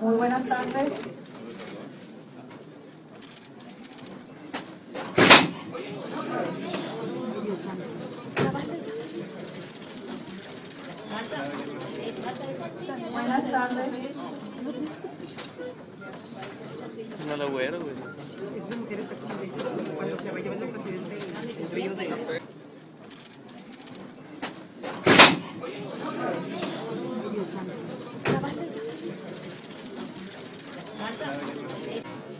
Muy buenas tardes. Buenas tardes. No lo güero, güey. Cuando se va llevando el presidente, entre ellos de Marta.